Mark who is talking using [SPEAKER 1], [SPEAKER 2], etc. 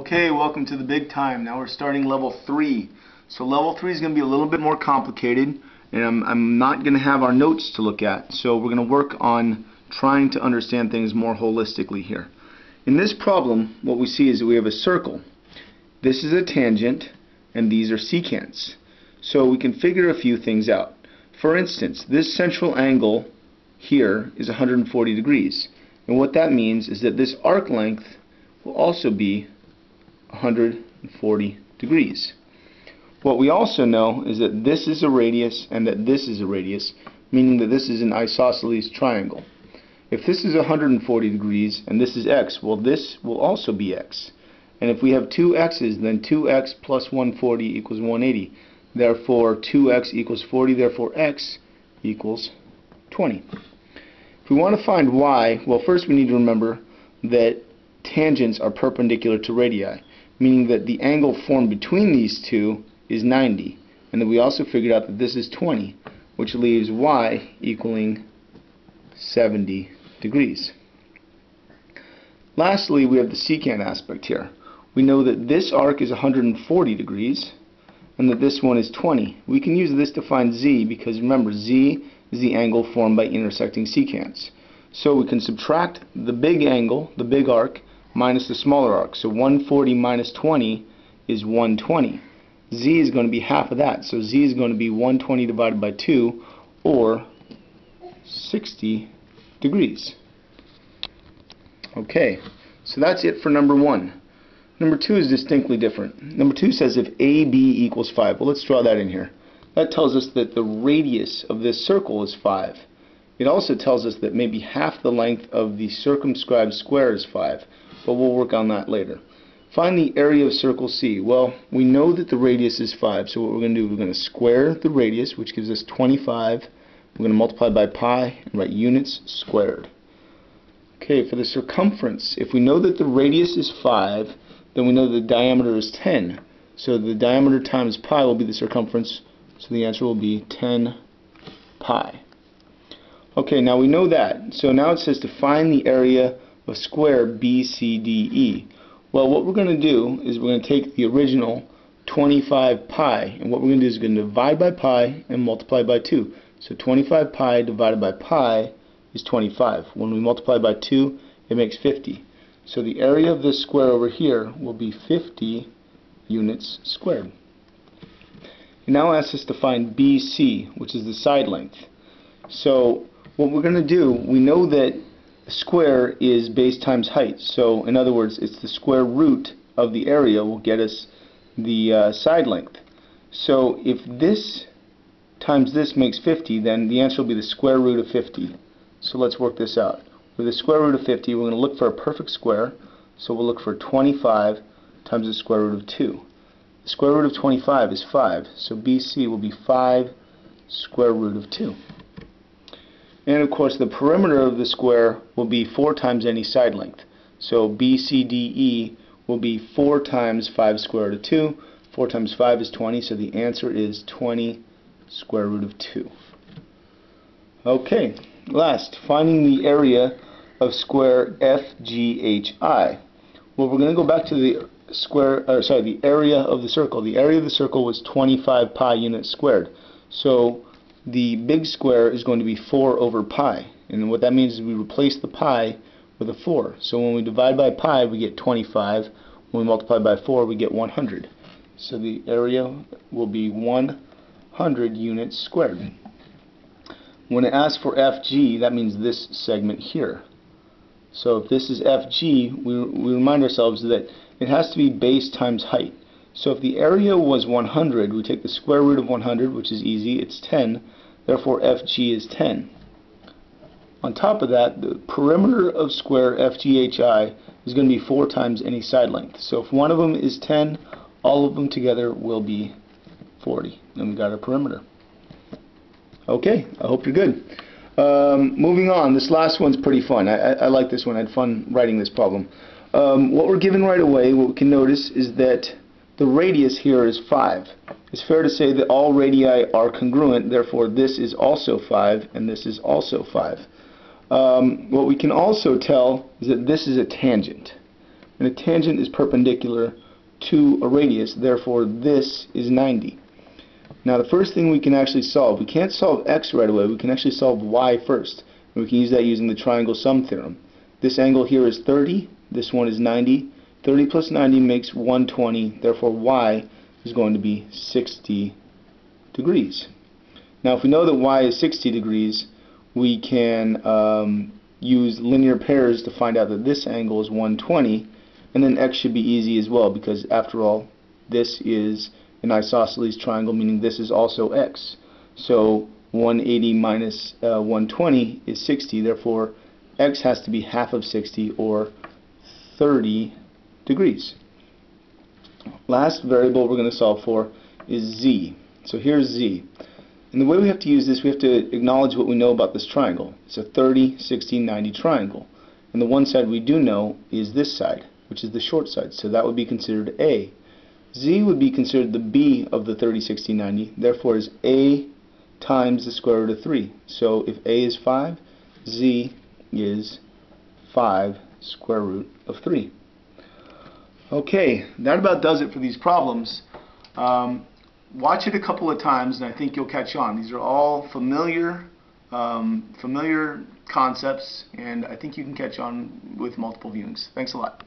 [SPEAKER 1] Okay, welcome to the big time. Now we're starting level 3. So level 3 is going to be a little bit more complicated, and I'm, I'm not going to have our notes to look at. So we're going to work on trying to understand things more holistically here. In this problem, what we see is that we have a circle. This is a tangent, and these are secants. So we can figure a few things out. For instance, this central angle here is 140 degrees. And what that means is that this arc length will also be 140 degrees. What we also know is that this is a radius and that this is a radius, meaning that this is an isosceles triangle. If this is 140 degrees and this is x, well this will also be x. And if we have two x's, then 2x plus 140 equals 180. Therefore, 2x equals 40, therefore x equals 20. If we want to find y, well first we need to remember that tangents are perpendicular to radii meaning that the angle formed between these two is 90 and that we also figured out that this is 20 which leaves y equaling 70 degrees. Lastly we have the secant aspect here. We know that this arc is 140 degrees and that this one is 20. We can use this to find z because remember z is the angle formed by intersecting secants. So we can subtract the big angle, the big arc, minus the smaller arc. So 140 minus 20 is 120. Z is going to be half of that. So Z is going to be 120 divided by 2 or 60 degrees. Okay, so that's it for number one. Number two is distinctly different. Number two says if AB equals 5. Well, let's draw that in here. That tells us that the radius of this circle is 5. It also tells us that maybe half the length of the circumscribed square is 5 but we'll work on that later. Find the area of circle C. Well, we know that the radius is 5, so what we're going to do, we're going to square the radius, which gives us 25. We're going to multiply by pi and write units squared. Okay, for the circumference, if we know that the radius is 5, then we know the diameter is 10. So the diameter times pi will be the circumference, so the answer will be 10 pi. Okay, now we know that. So now it says to find the area of square BCDE. Well, what we're going to do is we're going to take the original 25 pi, and what we're going to do is we're going to divide by pi and multiply by 2. So 25 pi divided by pi is 25. When we multiply by 2, it makes 50. So the area of this square over here will be 50 units squared. It now asks us to find BC, which is the side length. So what we're going to do, we know that square is base times height. So in other words, it's the square root of the area will get us the uh, side length. So if this times this makes 50, then the answer will be the square root of 50. So let's work this out. With the square root of 50, we're going to look for a perfect square. So we'll look for 25 times the square root of 2. The square root of 25 is 5, so BC will be 5 square root of 2. And of course the perimeter of the square will be 4 times any side length. So BCDE will be 4 times 5 square root of 2. 4 times 5 is 20, so the answer is 20 square root of 2. Okay, last, finding the area of square FGHI. Well, we're going to go back to the square, or sorry, the area of the circle. The area of the circle was 25 pi units squared. So the big square is going to be 4 over pi. And what that means is we replace the pi with a 4. So when we divide by pi, we get 25. When we multiply by 4, we get 100. So the area will be 100 units squared. When it asks for FG, that means this segment here. So if this is FG, we, we remind ourselves that it has to be base times height. So if the area was 100, we take the square root of 100, which is easy, it's 10, therefore FG is 10. On top of that, the perimeter of square FGHI is going to be 4 times any side length. So if one of them is 10, all of them together will be 40. And we got our perimeter. Okay, I hope you're good. Um, moving on, this last one's pretty fun. I, I, I, like this one. I had fun writing this problem. Um, what we're given right away, what we can notice is that the radius here is 5. It's fair to say that all radii are congruent, therefore this is also 5 and this is also 5. Um, what we can also tell is that this is a tangent. and a tangent is perpendicular to a radius, therefore this is 90. Now the first thing we can actually solve, we can't solve x right away, we can actually solve y first. And we can use that using the triangle sum theorem. This angle here is 30, this one is 90. 30 plus 90 makes 120, therefore y is going to be 60 degrees. Now if we know that y is 60 degrees, we can um, use linear pairs to find out that this angle is 120 and then x should be easy as well because after all this is an isosceles triangle meaning this is also x so 180 minus, uh, 120 is 60 therefore x has to be half of 60 or 30 degrees last variable we're going to solve for is z so here's z and the way we have to use this, we have to acknowledge what we know about this triangle. It's a 30, 60, 90 triangle. And the one side we do know is this side, which is the short side. So that would be considered A. Z would be considered the B of the 30, 60, 90. Therefore is A times the square root of 3. So if A is 5, Z is 5 square root of 3. Okay, that about does it for these problems. Um, watch it a couple of times and I think you'll catch on. These are all familiar um, familiar concepts and I think you can catch on with multiple viewings. Thanks a lot.